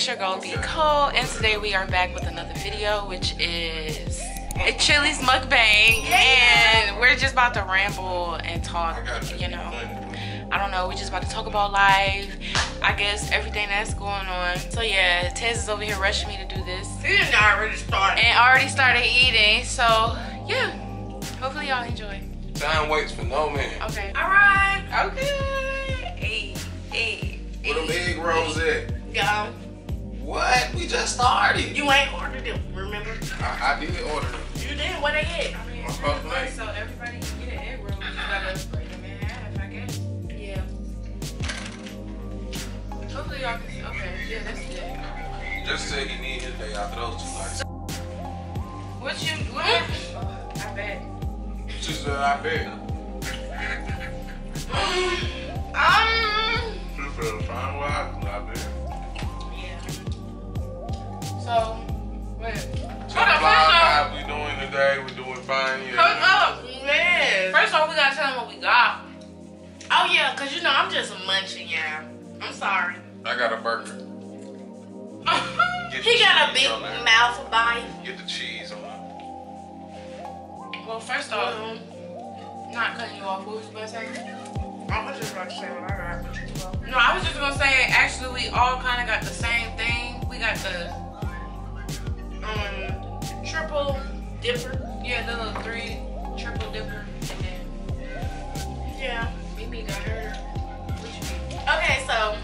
It's your girl B. Cole, and today we are back with another video, which is a Chili's mukbang, and we're just about to ramble and talk. You know, I don't know. We're just about to talk about life. I guess everything that's going on. So yeah, Tez is over here rushing me to do this, He already start. and already started eating. So yeah, hopefully y'all enjoy. Time waits for no man. Okay. All right. Okay. Hey, hey. Where them egg rolls at? Go. What? We just started. You ain't ordered them, remember? I, I did order them. You did. What they get? I mean, My it's first really so everybody can get an egg roll. You gotta break them in half, I guess. Yeah. Hopefully y'all can see. Okay, yeah, that's good. Just said he need his day after those two nights. What you, what? Oh, I bet. She said, I bet. Yeah, the little three triple dipper, and then Yeah. Mimi got her. What you mean? Okay, so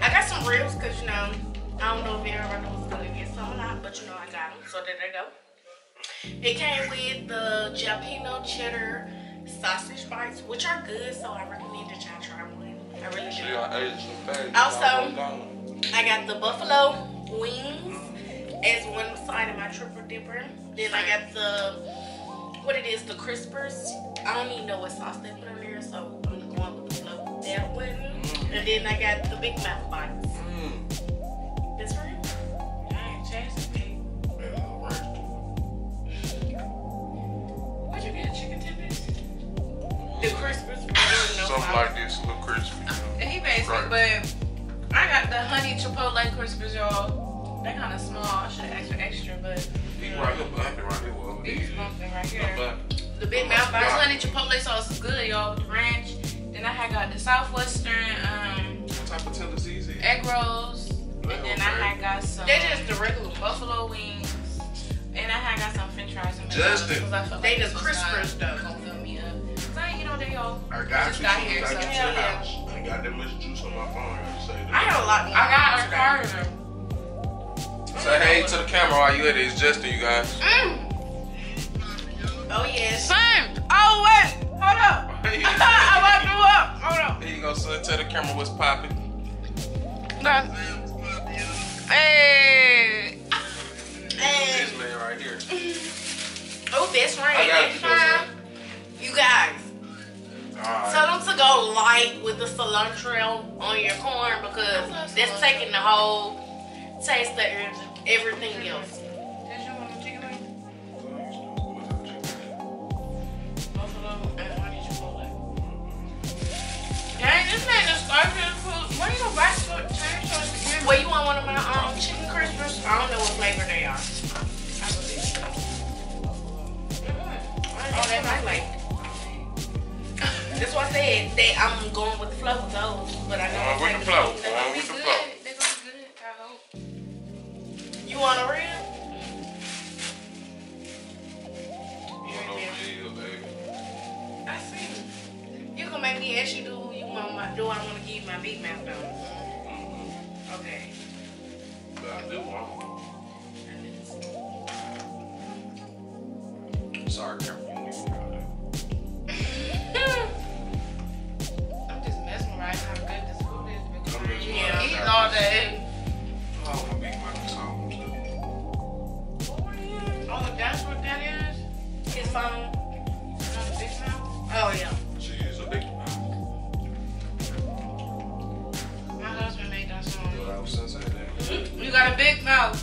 I got some ribs because you know I don't know if everybody was gonna get some or not, but you know I got them, so there they go. It came with the jalapeno cheddar sausage bites, which are good, so I recommend that y'all try one. I really She do. got ate some. Also- I got the buffalo wings as one side of my triple dipper. Then I got the what it is, the crispers. I don't even know what sauce they put on there, so I'm going with the flow that one. And then I got the big mouth bites. Mm. This for him? Dang, Chase is big. Yeah. Where'd you get chicken tenders? The crispers. no Something sauce. like this, a little crispy. He basic, Right. but I got the honey chipotle crispers, y'all. They're kind of small. I should ask for extra, but He right here, bumping right here. Well, these bumping right here. But The big mouth This bites. honey chipotle sauce is good, y'all, with ranch. Then I had got the southwestern um, what type of tenders these is? egg rolls, and then I had got some They're just the regular buffalo wings, and I had got some French fries. and Justin. McDonald's 'cause I felt They like the this was crispers, though. gonna fill me up. 'Cause I, you know, they all. I got Just you. got here, I so- get to Yeah, yeah. house. I ain't got that much juice on my phone. I say that. I had a lot. I got a carter. Say hey to the camera while you at it. It's Justin, you guys. Mm. Oh yes. Son! Oh wait! Hold up! I about to up. Hold up. Here you go, son. Tell the camera what's popping. Nah. Hey! And This man right here. oh, best friend. I got Next you, time, you guys. Alright. Tell them to go light with the cilantro on your corn because that's taking the whole taste of everything- everything else. Did you want a chicken wing? Buffalo and honey chipotle. Dang, this man just started his food. Why you go back to change yours again? Well, you want one of my um chicken crispers? I don't know what flavor they are. I believe so. Oh, they might like. That's what I said. They, I'm going with the flow with those, but I know. Going with the flow. Going with the flow. You want a real? You know what it is, baby. I see. You can make me ask you do you want my do I want to give my big mouth though? Mm-hmm. Okay. But I do want. Sorry, camera. You don't need to know that. I'm just mesmerized how good this food is because I'm Yeah. eating all day. Is? His phone. Not a big mouth? Oh yeah. She is a big My husband made that song. What I was saying that. You got a big mouth.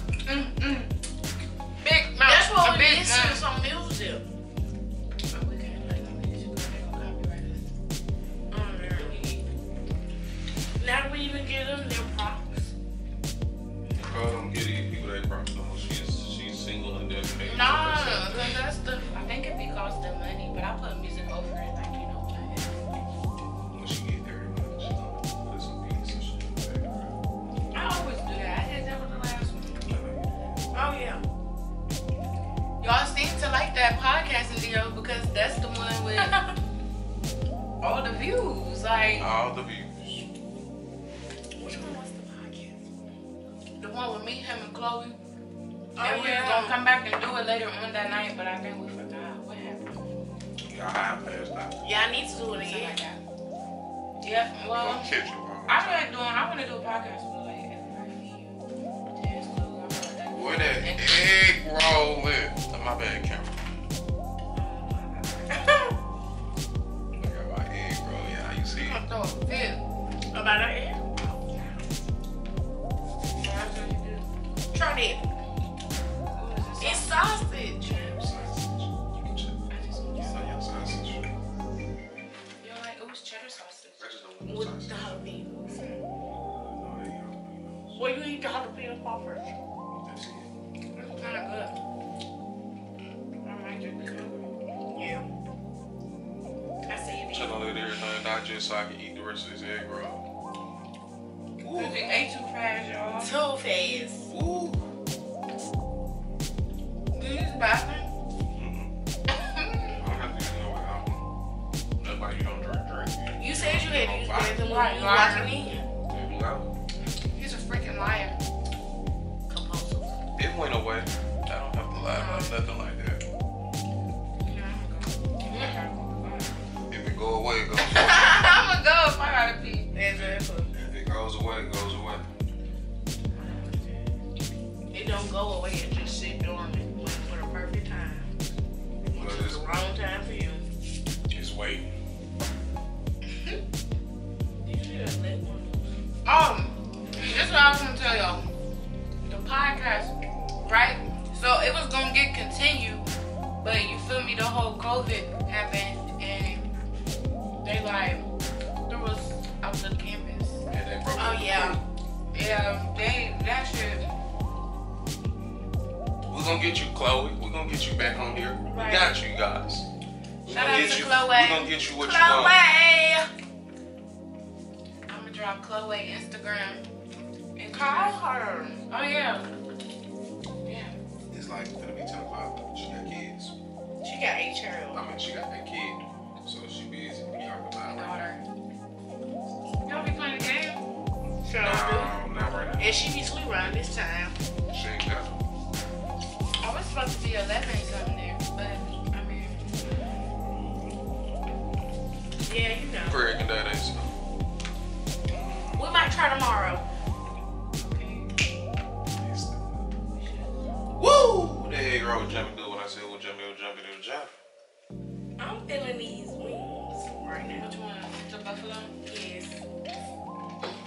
All the views. Which one was the podcast? the one with me, him, and Chloe. Oh, and we yeah. was gonna come back and do it later on that night, but I think we forgot. What happened? Yeah, I have passed out. Yeah, I need to do it again. like that. Yeah, well, Don't catch you. I feel like doing. I want to do a podcast with like everybody. Taz, Chloe, I feel. Where that egg roll at? Oh, my bad, camera. Don't like ooh, it's cheddar sausage. I just don't want With sausage. the jalapenos. No, they ain't jalapenos. Well, you eat the jalapeno popper. That's it. It's kind of good. Mm, I might just do it. Yeah. I see it. Trying to let everything digest so I can eat the rest of this egg roll. Cause it ate too fast, y'all. Too fast. Ooh. Do you use the bathroom? Mm-mm. I don't have to use no alcohol. That's why you don't drink, drink. You said you had to use the bathroom when Right, you right. walking in. You go. He's a freaking liar. Compulsive. It went away. COVID happened, and they like threw us out the campus. Broke Oh yeah. Yeah, they that shit. We're gonna get you, Chloe. We're gonna get you back on here. Right. We got you guys. We're Shout gonna out get to you. Chloe. We're gonna get you what you want. Chloe. I'm gonna drop Chloe Instagram. And Call her. Oh yeah. Yeah. It's like gonna be 10 She got eight children. I mean, she got that kid. So she busy. Y'all can buy right Daughter. Y'all be playing the game? Sure now. do. No, not right now. And she be sleep around this time. She ain't got it. I was supposed to be 11 something there, but I mean, Yeah, you know. Craig and that ain't so. We might try tomorrow. okay. Woo! The egg roll jumping Which one? The buffalo? Yes.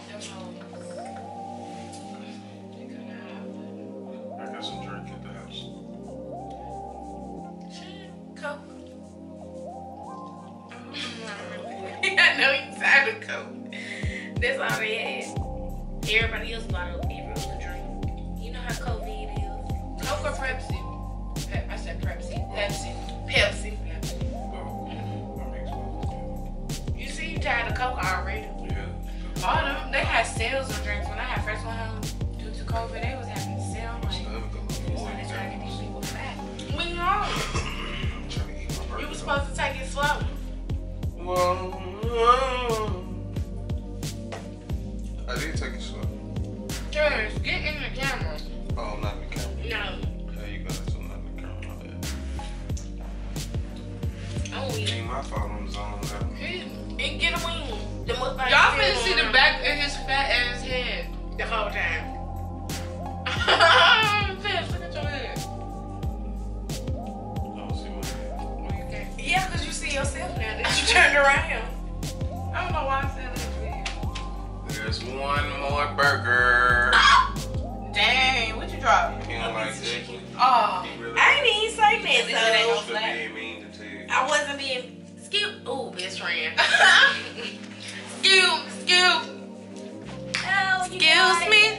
Them hoes. We. Ain't on the zone. That He- And get a wing. The Y'all still finna see the back of his fat ass head. The whole time. Fibs, look at your head. I don't see my head. Well, you can't. Yeah, because you see yourself now that you turned around. I don't know why I said that. There's one more burger. Ooh, best friend. excuse, excuse, Oh, excuse me.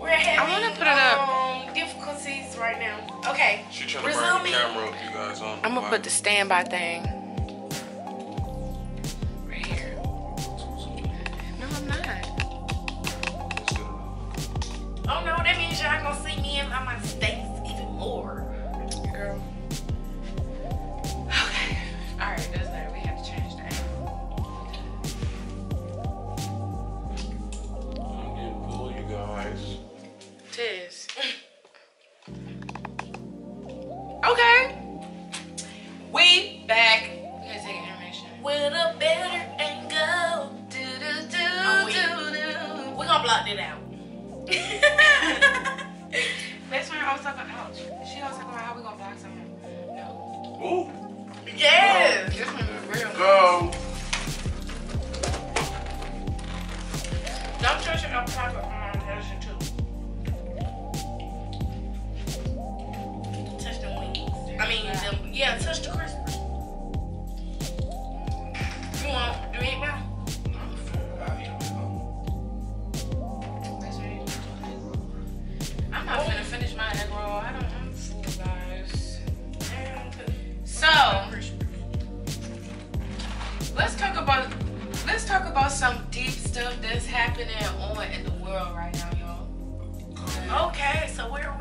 We're having wanna put it up. Um, difficulties right now. Okay. She trying to bring Resuming. the camera up, you guys. On I'm gonna put the standby thing right here. No, I'm not. Oh no, that means y'all gonna see me in my mistakes even more. Girl. Okay. Alright, some deep stuff that's happening on in the world right now, y'all. Okay, so where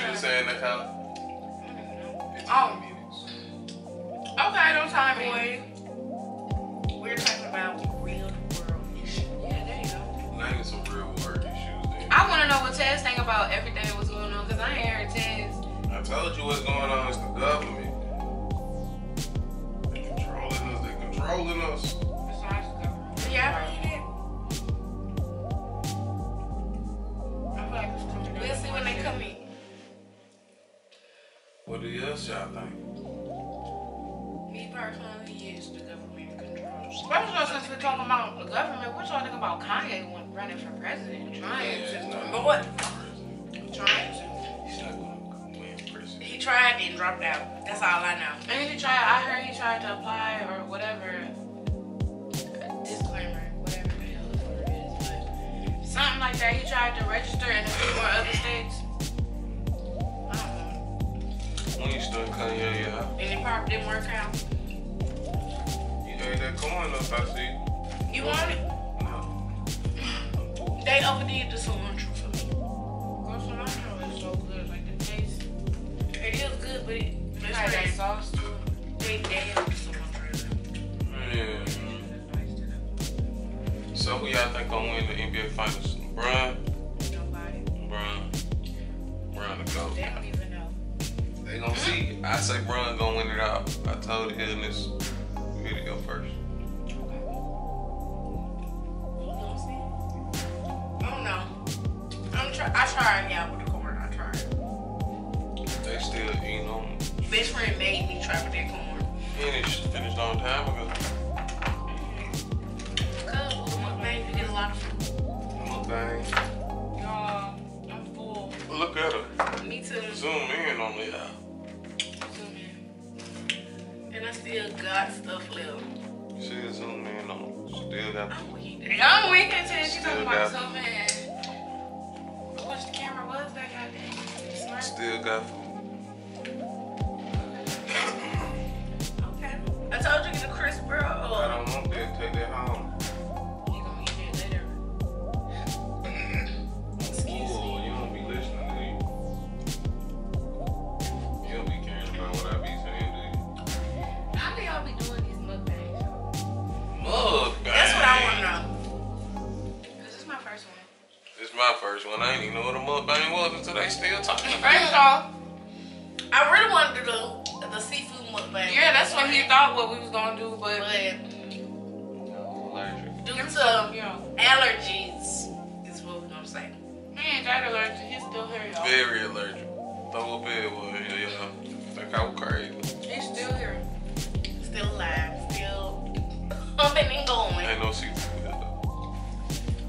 So what you was saying, Nicole? Oh. minutes. Okay, don't time me. Boy, we're talking about real world issues. Yeah, there you go. Name some real world issues then. I want to know what Tez think about everything that was going on because I ain't heard Tez. I told you what's going on. It's the government. They're controlling us. They're controlling us. First of all, since we're talking about the government, what y'all think about Kanye running for president? Trying Yeah, to. But what? Trying to. He's not gonna win president. He tried and dropped out. That's all I know. And he tried, I heard he tried to apply or whatever, disclaimer, whatever the hell this word is, but something like that. He tried to register in a few more other states. I don't know. When you still Kanye, yeah. And it probably didn't work out. You ate that corn up, I see. You want it? No. They overdid the cilantro for me. Girl, cilantro is so good, like the taste. It is good, but it, It that's has that sauce too. They, they have the cilantro. Yeah. So who y'all think gonna win the NBA Finals? LeBron? Nobody. LeBron. LeBron to go. They don't even know. They gonna see. I say Bron gonna win it out. I told it in video first. You know what I'm saying? I don't know. I'm try- I tried y'all with the corn. I tried. They still eating on Best friend made me try with that corn. finished finished long time ago. Cause with mukbang, you get a lot of food. Mukbang. Y'all, I'm full. Look at her. Me too. Zoom in on it. Still got stuff left. She zoom in on. Still got I'm weak. I'm weak until she talking about zoom in. Which the camera was that goddamn still got food. Okay. I told you get a crisp bro. I don't want that. Take that allergies, is what we're gonna say. He ain't that allergic. He's still here, y'all. Very allergic. Throw a bed with it, yeah. Think I was crazy. He's still here. Still alive, still humping and going. Ain't no seafood though.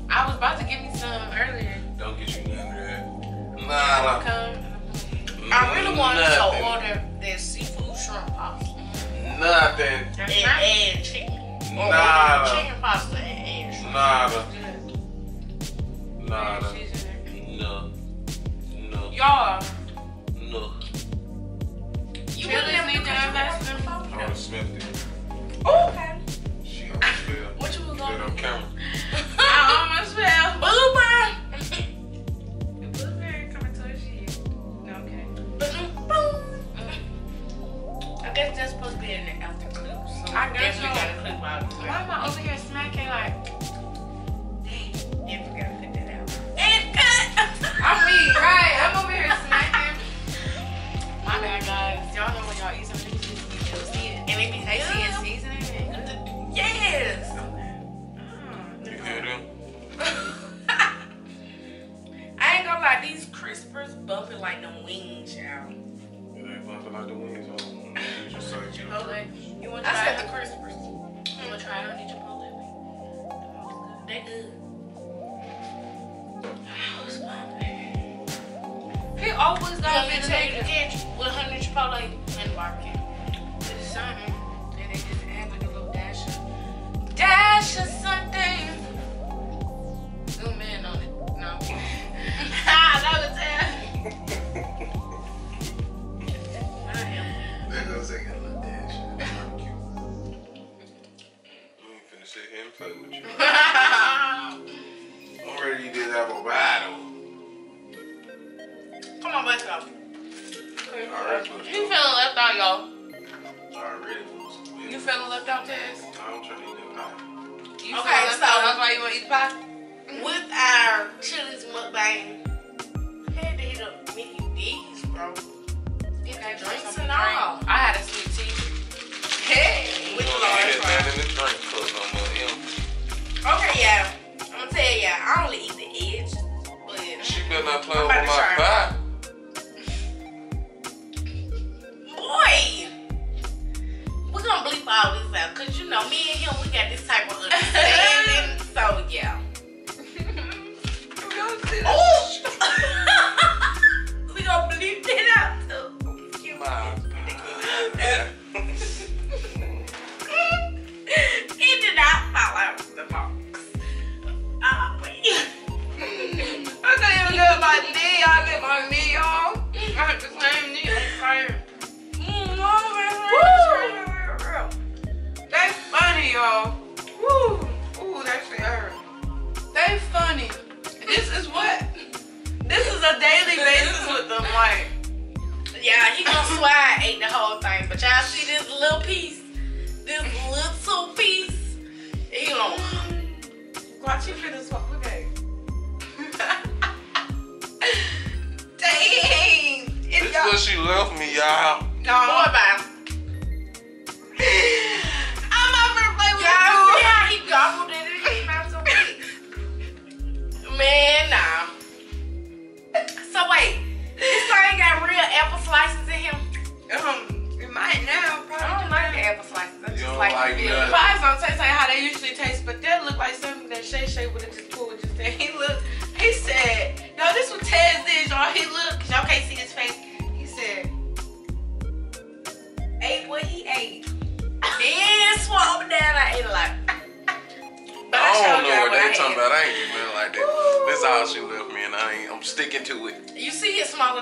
I was about to give me some earlier. Don't get you none of that. Nah, Come. Mm, I really wanted nothing. to order that seafood shrimp pasta Nothing. and, not and chicken. Or Nada. order chicken pasta and, and shrimp. Nada. Nah, nah. She's in. No. No. Y'all. No. You really need to invest in phone. I would have. Oh, okay. She almost fell. what you was going on? on. I almost fell. Blooper! I guess that's supposed to be in the after clip. So I guess we got a clip out. Why am I over here smacking like ain't bumping like the wings on. Just so you know. Chipotle. You want to I try said it? the crispers. You want to try it on the Chipotle? They good. I was bumping. He always got me me to to take take the it. with honey chipotle and barbecue? Finna sit here and play with you. I'm ready to eat this apple pie though. Come on, let's go. Alright, You feeling left out, y'all? Already. You feeling left out, Tess? I'm trying to eat that pie. You Okay, feeling left so- out? That's why you want to eat the pie? With our Chili's mukbang, had to hit up Mickey D's, bro. Get that Drinks and drink. all. I had a sweet tea. Hey. With You the don't large Okay, yeah. I'm gonna tell ya, I only eat the edge, but She better not play I'm over about to my pie. boy, we're gonna bleep all this out, cause you know me and him, we got this type of understanding. so yeah. We gonna bleep that out too. My Yeah.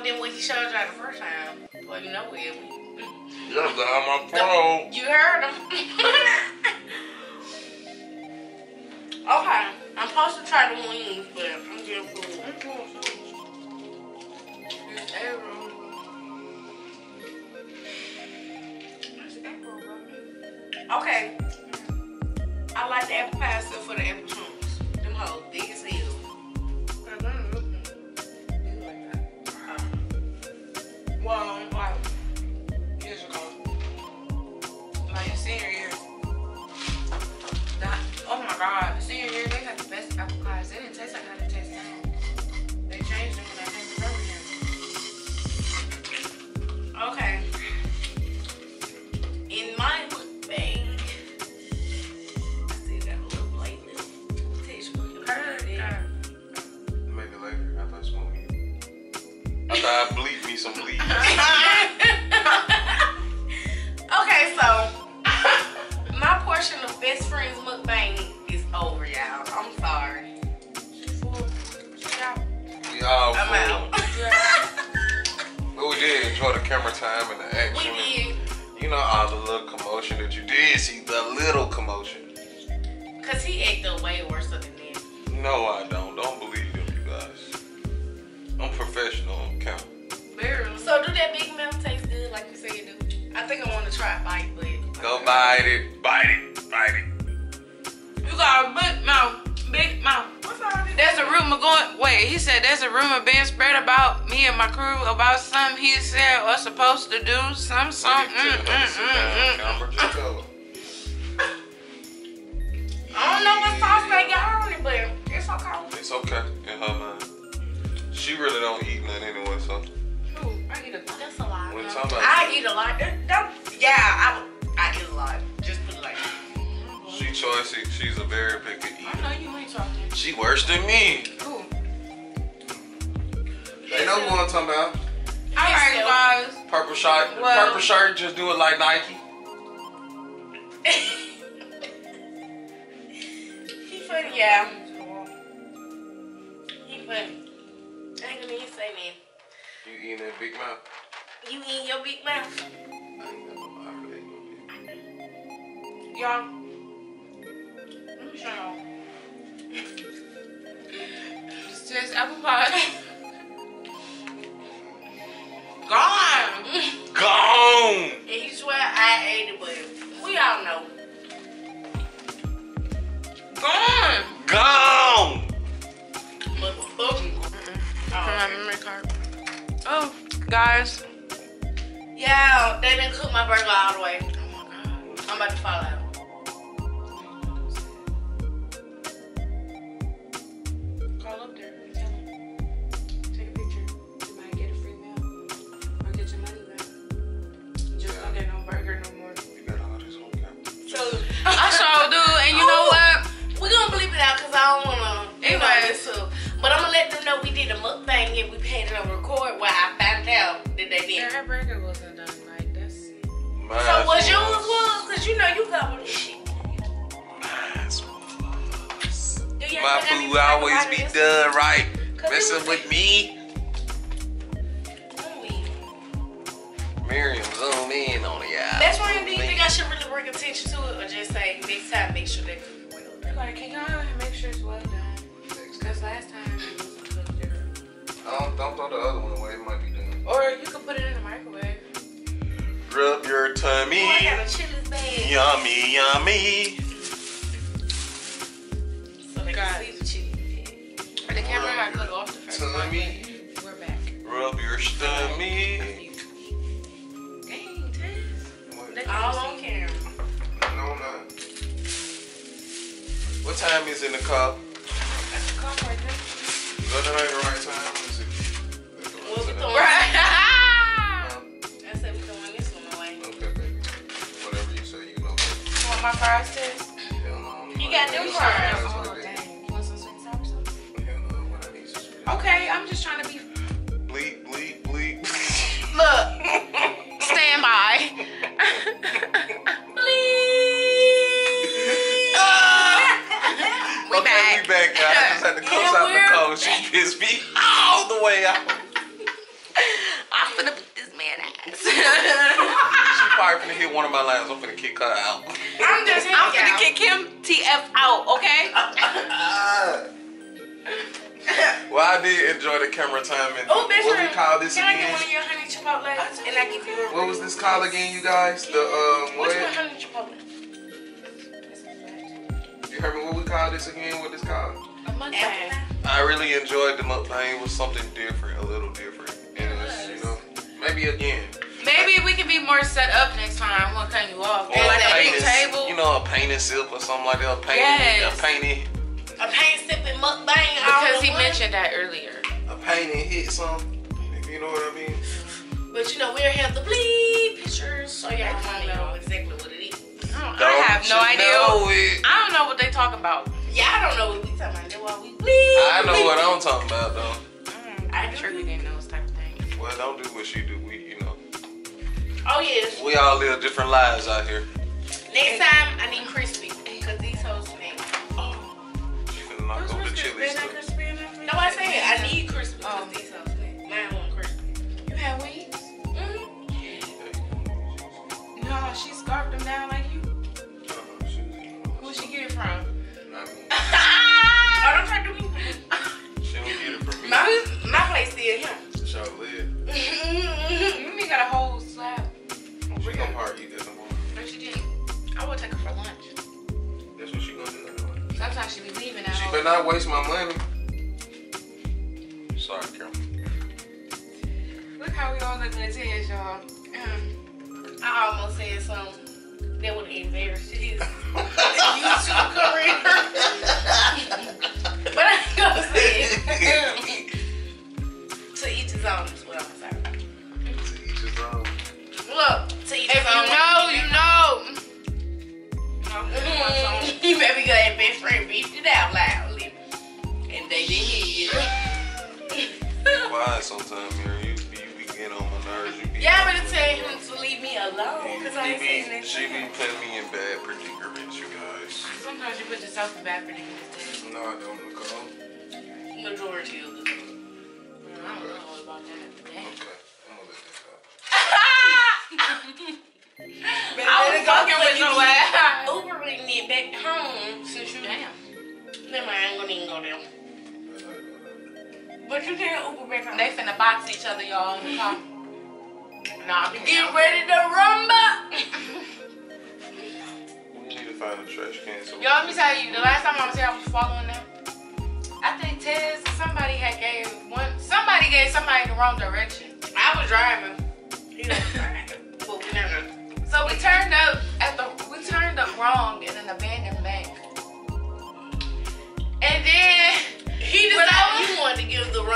See it's smaller than what he showed y'all the first time. Well, you know it. You're my pro. You heard him. okay, I'm supposed to try the wings, but I'm getting food. It's arrow. It's arrow, bro. Okay. I like the apple pie stuff for the apple try a bite, but Go bite it, bite it, bite it. You got a big mouth. Big mouth. what's all this? There's a rumor going. Wait, he said there's a rumor being spread about me and my crew about something he said we're supposed to do. Some, something. Sit Mm, down, mm, sit mm, down, mm, mm. camera. Just go. I don't know what sauce they got on it, but it's okay. It's okay in her mind. She really don't eat none anyway, so I eat a That's a lot. When though. talking about- I eat a lot. That- that- yeah, I, I eat a lot. Just put it like that. She choicy. She's a very picky eater. I know you ain't talking. She worse than me. Ooh. They know what I'm talking about. All right, guys. Purple shirt. Well- Purple shirt. Just do it like Nike. he funny, yeah. He funny. I ain't gonna even say that. You eating that big mouth? You eat your big mouth. Y'all. Let me show y'all. It's just apple pie. Gone. Gone. And you swear I ate it, but we all know. Gone. Gone. Motherfucking. From my memory card. Oh, guys. Yeah, they didn't cook my burger all the way. Oh my god. I'm about to fall out. Mine So what yours was? Cause you know you got one shit. Mine was. My think I food always be done right. Messing with me. Miriam, zoom in on the eye. That's why do you think I should really bring attention to it or just say next time make sure they cook it well? Like, can y'all make sure it's well done? Because last time it wasn't cooked or- Don't, um, don't throw the other one away. It might be done. Or you can put it in the microwave. Rub your tummy. Oh, I got a chili's bag. Yummy, yummy. So they can see the chili. Or the camera got cut off the first one. Tummy. but We're back. Rub your stomach. Dang, Tess. All on camera. No, no. What time is in the car? That's the cup right there. Is that the right time? Let me see. What we doing? Right. My fries, no. You got them fries. Oh, dang. You want some sweet sour sauce? Hell no, when I need some sweet. Okay, I'm just trying to be. Bleep, bleep, bleep. Look, stand by. Ah! we okay, back. we back, guys. I just had to close out the call. She pissed me all the way out. I'm finna beat this man ass. She probably finna hit one of my lines. I'm finna kick her out. I'm just I'm finna kick him TF out, okay? well, I did enjoy the camera time. And Oh, bitch, what we call this can I get one of again? your honey chipotles? And I give you a What was this called again, you guys? The um, Which one what? honey chipotle? You heard me? What we call this again? What this called? A mukbang. I really enjoyed the mukbang. It was something different, a little different. And it was, you know, maybe again. Maybe we can be more set up next time. Won't cut you off. Or Get like a big painted- table. You know, a painted sip or something like that. A painted, Yes. a painted, A paint sipping mukbang. because he one. mentioned that earlier. a painted hit something. If you know what I mean. But you know, we'll have the bleed pictures so y'all can know exactly what it is. I, don't- Don't have no idea. know it? I don't know what they talk about. Yeah, I don't know what we talking about. That's why we bleed. I know bleed. what I'm talking about though. Mm, I I'm sure you didn't know this type of thing. Well, don't do what she do. We, Oh yes. we all live different lives out here. Next time I need crispy because these hoes make. She finna knock over the chili stuff. No, I said I need crispy because Oh. these hoes Quiet sometimes, Mary. You be, you be getting on my nerves. You be Y'all better tell him to leave me alone, cause I ain't She saying be, she be putting me in bad predicaments, you guys. Sometimes you put yourself in bad predicaments. No, I don't, Nicole. Majority of the time. Mm, I don't know about that. Dang. Okay, I'm gonna let that go. I was fucking with your ass. Ubering it back home since you. Damn. Never mind, I ain't gonna even go there. But you can't Uber back home. They finna box each other, y'all, in the car. Nah, I'm Get ready to rumba. We need to find a trash can. So Yo, let me tell you, the last time I was here, I was following them. I think Tez, somebody had gave one, somebody gave somebody the wrong direction. I was driving. He was driving. But we never. So we turned up at the, we turned up wrong in an abandoned bank. And then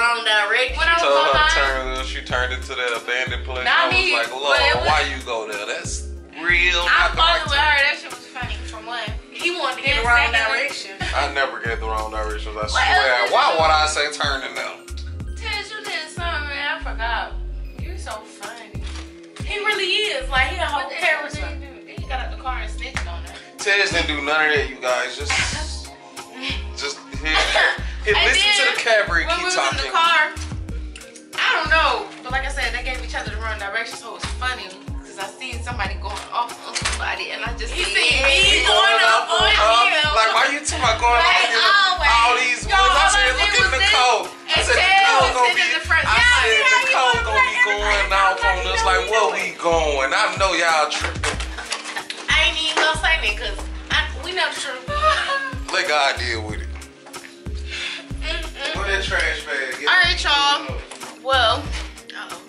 wrong direction. when I was Told her turn, she turned into that abandoned place. Nah, I was me, like, Lord, was- why you go there? That's real. I not the followed with right her. That shit was funny for one. he wanted to give the wrong secondly- direction. I never get the wrong directions. I swear. Why would I say turning it now? Tez, you did something, man. I forgot. You so funny. He really is. Like he a whole What the hell was character. he doing? Then he got out the car and snitched on her. Tez didn't do none of that, you guys. Just, just hit, hit And listen to the cabaret When we keep was in the car, I don't know, but like I said, they gave each other the wrong direction, so it was funny because I seen somebody going off on somebody, and I just He seen seen me me going up on him. Like, why you talking about going Like on here? always. All these Yo, ones. I said, look did at was Nicole. I said, Ted Nicole gonna be. in the front. I said, yeah, you Nicole gonna be going off on us. Like, you where we going? I know y'all tripping. I ain't even gonna say that because we know the truth. Let God deal with it. That trash bag. Get All right, y'all. Well, uh-oh.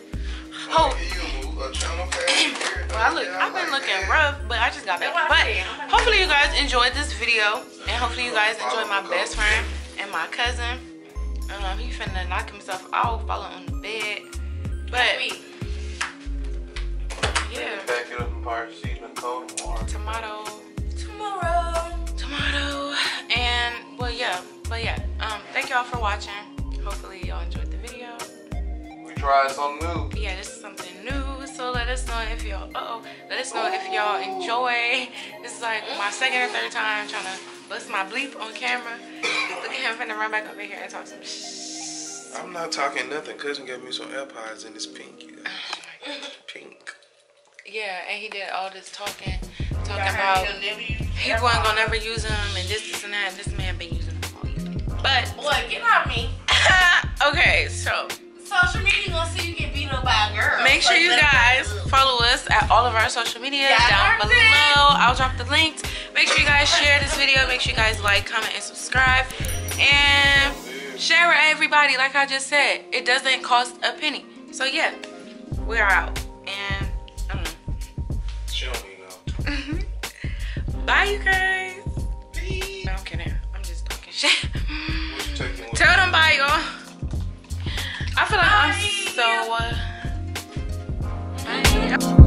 Oh, You a channel bag. well, I look, I've been looking rough, but I just got back. But I'm saying. I'm about to- hopefully you guys enjoyed this video, and hopefully you guys enjoyed my best friend and my cousin. Um, he finna knock himself out, falling on the bed. But yeah, Back it up in part C, Nicole tomorrow. tomato, Tomorrow. tomato, and well, yeah, but yeah. Um, thank y'all for watching. Hopefully y'all enjoyed the video. We tried something new. yeah, this is something new. So let us know if y'all, uh oh, let us know if y'all enjoy. This is like my second or third time trying to bust my bleep on camera. Look at him finna run back over here and talk some shh. I'm not talking nothing. Cousin gave me some AirPods and it's pink, you guys. Pink. Yeah, and he did all this talking, talking about he'll never use he wasn't gonna never use them and this, this, and that. And this man been using them all evening. But Boy, get off me. okay, so Social media gonna see you get beat up by a girl. Make sure Like, you guys not follow us at all of our social media Yeah, down that's below. I'll drop the links. Make sure you guys share this video. Make sure you guys like, comment, and subscribe. And share with everybody. Like I just said, it doesn't cost a penny. So yeah, we're out. And I don't She don't need Bye, you guys. No, I'm kidding. I'm just talking shit. Tell them bye, y'all. I feel like bye. I'm so. Uh, bye.